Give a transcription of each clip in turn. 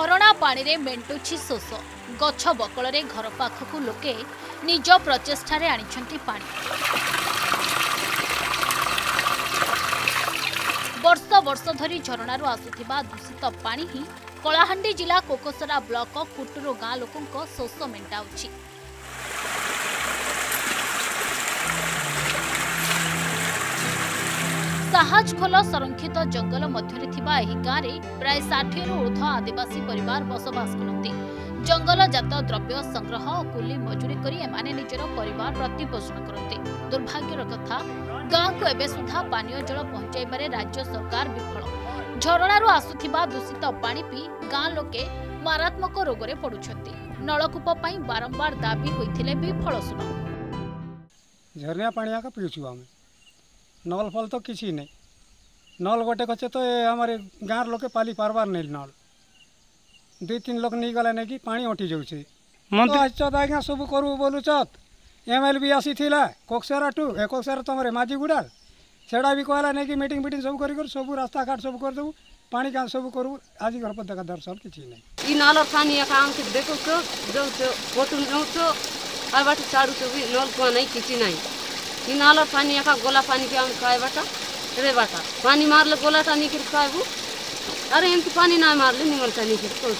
ଝରଣା ପାଣିରେ ମେଣ୍ଟୁଛି ଶୋଷ ଗଛ ବକଳରେ ଘର ପାଖକୁ ଲୋକେ ନିଜ ପ୍ରଚେଷ୍ଟାରେ ଆଣିଛନ୍ତି ପାଣି ବର୍ଷ ବର୍ଷ ଧରି ଝରଣାରୁ ଆସୁଥିବା ଦୂଷିତ ପାଣି ହିଁ କଳାହାଣ୍ଡି ଜିଲ୍ଲା କୋକସରା ବ୍ଲକ କୁଟୁରୁ ଗାଁ ଲୋକଙ୍କ ଶୋଷ ମେଣ୍ଟାଉଛି ସାହାଜଖୋଲ ସଂରକ୍ଷିତ ଜଙ୍ଗଲ ମଧ୍ୟରେ ଥିବା ଏହି ଗାଁରେ ପ୍ରାୟ ଷାଠିଏରୁ ଉର୍ଦ୍ଧ ଆଦିବାସୀ ପରିବାର ବସବାସ କରନ୍ତି ଜଙ୍ଗଲଜାତ ଦ୍ରବ୍ୟ ସଂଗ୍ରହ ଓ କୁଲି ମଜୁରୀ କରି ଏମାନେ ନିଜର ପରିବାର ପ୍ରତିପୋଷଣ କରନ୍ତି ଦୁର୍ଭାଗ୍ୟର କଥା ଗାଁକୁ ଏବେ ସୁଦ୍ଧା ପାନୀୟ ଜଳ ପହଞ୍ଚାଇବାରେ ରାଜ୍ୟ ସରକାର ବିଫଳ ଝରଣାରୁ ଆସୁଥିବା ଦୂଷିତ ପାଣି ପିଇ ଗାଁ ଲୋକେ ମାରାତ୍ମକ ରୋଗରେ ପଡୁଛନ୍ତି ନଳକୂପ ପାଇଁ ବାରମ୍ବାର ଦାବି ହୋଇଥିଲେ ବି ଫଳଶୂଳ ଝରଣା ପାଣି नल नलफल त कि नै नल गोटे खेत एमर गाँ र लोके पालि पारे नल दुई तिन लोक नै कि पा अटिजाउ आज सबै गरु बोलुच एमएलि आक्सरा टु ए ककसरा त माझी गुडा छेडा नै कि मिट फिट सबै गरिस्ता सबै गरौँ आज घर पता हिनाल पानी यहाँ गोला पानी के हम खाए बाटा रे बाटा पानी मार ले गोला टानी के खाएबू अरे इनके तो पानी ना मार ले निमल टानी के तो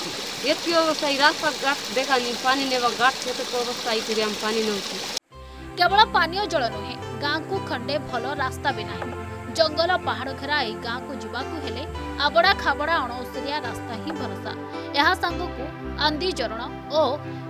यत्की तो अवस्था इराक पर गाट देखा नहीं पानी ने वा गाट से तो अवस्था आई हम पानी न उठी केवल पानी जल नुहे गाँ को खंडे भल रास्ता भी ना जंगल पहाड़ घेरा ए गाँ को जीवाकू हेले आबड़ा खाबड़ा अणओसरिया रास्ता ही भरोसा ଏହା ସାଙ୍ଗକୁ ଆନ୍ଦି ଜରଣ ଓ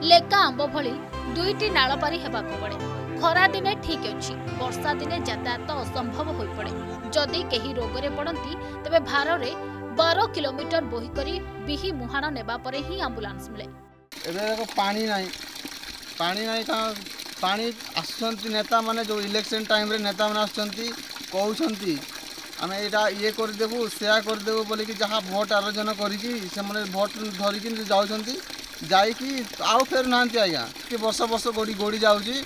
ଲେକା ଆମ୍ବ ଭଳି ଦୁଇଟି ନାଳ ପାରି ହେବାକୁ ପଡ଼େ খরা দিনে ঠিক অছি বর্ষা দিনে যাতায়াত অসম্ভব হয়ে পড়ে যদি কেহি রোগরে পড়তি তবে ভারে বার কিলোমিটর বহি করে বিহি মুহাণ নেবা পরে হি আম্বুলান্স মিলে এবে পানি নাই পানি নাই ପାଣି ଆସୁଛନ୍ତି ନେତାମାନେ ଯେଉଁ ଇଲେକ୍ସନ୍ ଟାଇମ୍ରେ ନେତାମାନେ ଆସୁଛନ୍ତି କହୁଛନ୍ତି ଆମେ ଏଇଟା ଇଏ କରିଦେବୁ ସେୟା କରିଦେବୁ ବୋଲିକି ଯାହା ଭୋଟ୍ ଆୟୋଜନ କରିକି ସେମାନେ ଭୋଟ୍ ଧରିକି ଯାଉଛନ୍ତି ଯାଇକି ଆଉ ଫେରୁନାହାନ୍ତି ଆଜ୍ଞା କି ବର୍ଷ ବର୍ଷ ଗୋଡ଼ି ଗୋଡ଼ି ଯାଉଛି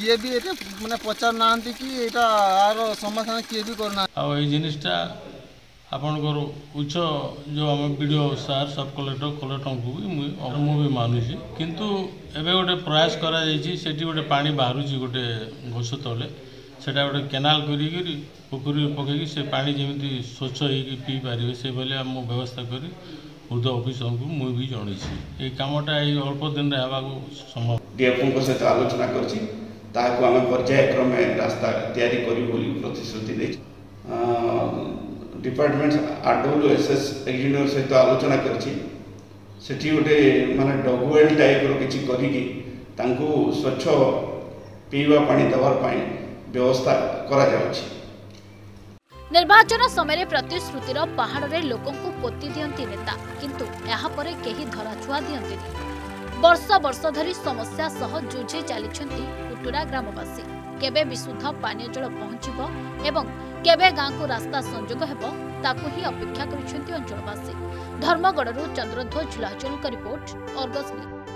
କିଏ ବି ଏଇଟା ମାନେ ପଚାରୁନାହାନ୍ତି କି ଏଇଟା ଆର ସମାଧାନ କିଏ ବି କରୁନାହାନ୍ତି ଆଉ ଏଇ ଜିନିଷଟା ଆପଣଙ୍କର ଉଚ୍ଚ ଯେଉଁ ଆମ B D O sir sub collector କଲେକ୍ଟରଙ୍କୁ ବି ମୁଁ ମୁଁ ବି ମାନୁଛି କିନ୍ତୁ ଏବେ ଗୋଟେ ପ୍ରୟାସ କରାଯାଇଛି ସେଠି ଗୋଟେ ପାଣି ବାହାରୁଛି ଗୋଟେ ଘୋଷ ତଳେ ସେଇଟା ଗୋଟେ କେନାଲ କରିକିରି ପୋଖରୀରେ ପକାଇକି ସେ ପାଣି ଯେମିତି ସ୍ୱଚ୍ଛ ହେଇକି ପିଇପାରିବେ ସେଇଭଳିଆ ମୁଁ ବ୍ୟବସ୍ଥା କରି ଉର୍ଦ୍ଧ ଅଫିସରଙ୍କୁ ମୁଁ ବି ଜଣେଇଛି ଏଇ କାମଟା ଏଇ ଅଳ୍ପ ଦିନରେ ହେବାକୁ ସମ୍ଭବ ଡିଏଫ୍ଓଙ୍କ ସହିତ ଆଲୋଚନା କରିଛି ତାହାକୁ ଆମେ ପର୍ଯ୍ୟାୟକ୍ରମେ ରାସ୍ତା ତିଆରି କରିବୁ ବୋଲି ପ୍ରତିଶ୍ରୁତି ଦେଇଛୁ department R W S S engineer ସହିତ ଆଲୋଚନା କରିଛି ସେଠି ଗୋଟେ ମାନେ ଡଗୁଏଲ୍ ଟାଇପ୍ର କିଛି କରିକି ତାଙ୍କୁ ସ୍ୱଚ୍ଛ ପିଇବା ପାଣି ଦେବା ପାଇଁ ବ୍ୟବସ୍ଥା କରାଯାଉଛି ନିର୍ବାଚନ ସମୟରେ ପ୍ରତିଶ୍ରୁତିର ପାହାଡ଼ରେ ଲୋକଙ୍କୁ ପୋତି ଦିଅନ୍ତି ନେତା କିନ୍ତୁ ଏହାପରେ କେହି ଧରାଛୁଆ ଦିଅନ୍ତିନି ବର୍ଷ ବର୍ଷ ଧରି ସମସ୍ୟା ସହ ଯୁଝେଇ ଚାଲିଛନ୍ତି କୁଟୁରା ଗ୍ରାମବାସୀ କେବେ ବିଶୁଦ୍ଧ ପାନୀୟ ଜଳ ପହଞ୍ଚିବ ଏବଂ କେବେ ଗାଁକୁ ରାସ୍ତା ସଂଯୋଗ ହେବ ତାକୁ ହିଁ ଅପେକ୍ଷା କରିଛନ୍ତି ଅଞ୍ଚଳବାସୀ ଧର୍ମଗଡ଼ରୁ ଚନ୍ଦ୍ରଧ୍ୱଜ ଲାଜଲଙ୍କ ରିପୋର୍ଟ ଅର୍ଗସ୍ ନ୍ୟୁଜ୍